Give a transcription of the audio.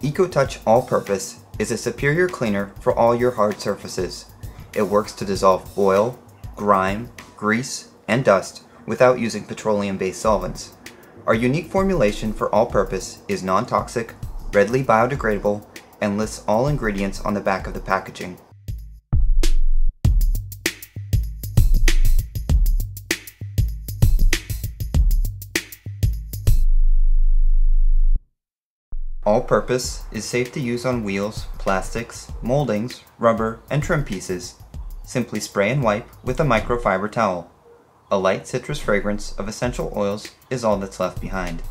EcoTouch All-Purpose is a superior cleaner for all your hard surfaces. It works to dissolve oil, grime, grease, and dust without using petroleum-based solvents. Our unique formulation for all-purpose is non-toxic, readily biodegradable, and lists all ingredients on the back of the packaging. All-purpose is safe to use on wheels, plastics, moldings, rubber, and trim pieces. Simply spray and wipe with a microfiber towel. A light citrus fragrance of essential oils is all that's left behind.